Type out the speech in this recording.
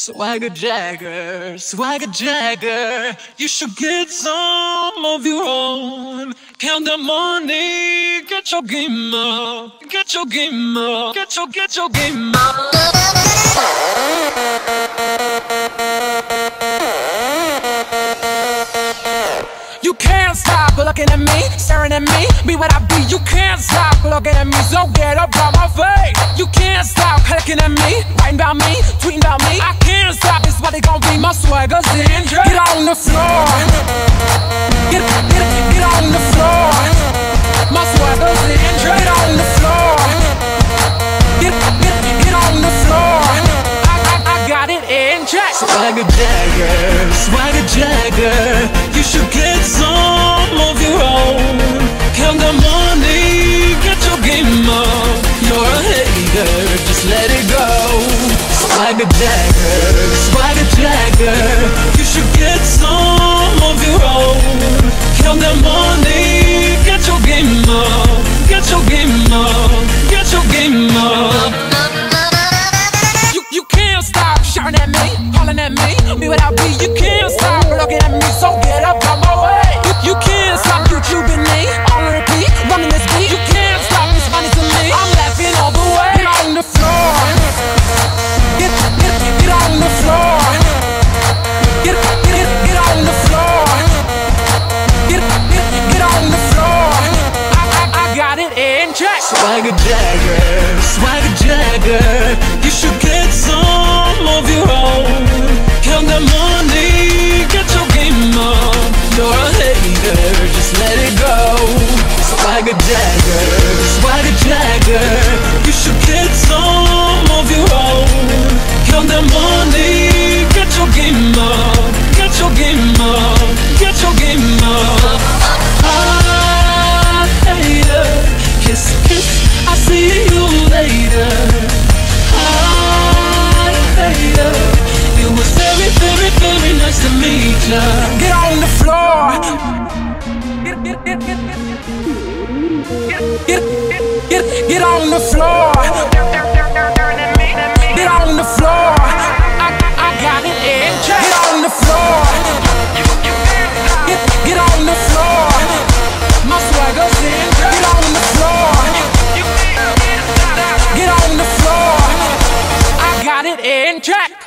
Swagger Jagger, Swagger Jagger, you should get some of your own. Count the money, get your game up, get your game up, get your get your game up. You can't stop looking at me, staring at me, be what I be. You can't stop looking at me, so get up out my face. You can't stop looking at me, writing about me, tweeting about me. I can't stop, it's what they gon' be. My swagger's in. Get on the floor, get get get on the floor. My swagger's in. Get on the floor, get get get on the floor. I I, I got it in check. Swagger Jagger, Swagger Jagger, you should get some of your own. Jagger, Swagger Jagger, you should get some of your own. Count the money, it in check. Swagger Jagger, Swagger Jagger, you should get some of your own. Count the money, get your game up. You're a hater, just let it go. Swagger Jagger, Swagger Jagger, you should get some of your own. Count the money, get your game up, get your game up, get your game up. Get on the floor. Get, get, get, get, get on the floor. Check.